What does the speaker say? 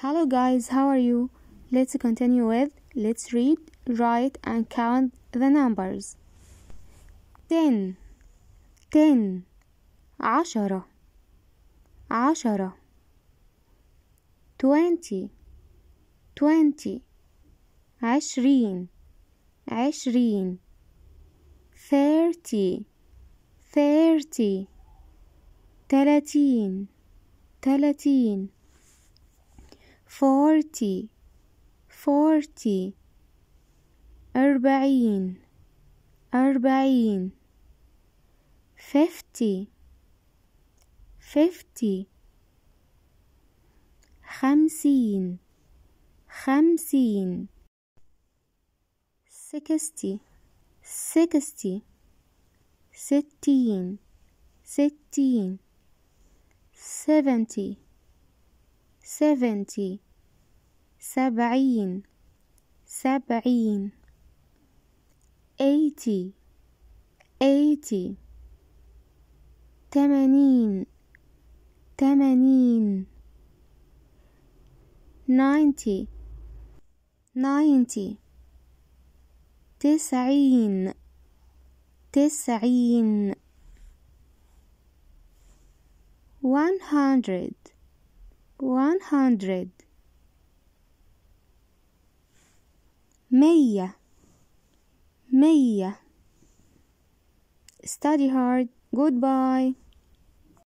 Hello guys, how are you? Let's continue with let's read, write and count the numbers. 10 10 عشرة عشرة 20 20 عشرين عشرين thirty thirty تلاتين تلاتين forty forty أربعين أربعين fifty fifty خمسين خمسين sixty sixty ستين ستين seventy seventy سبعين سبعين eighty eighty تمانين تمانين ninety ninety تسعين تسعين one hundred one hundred مية مية study hard goodbye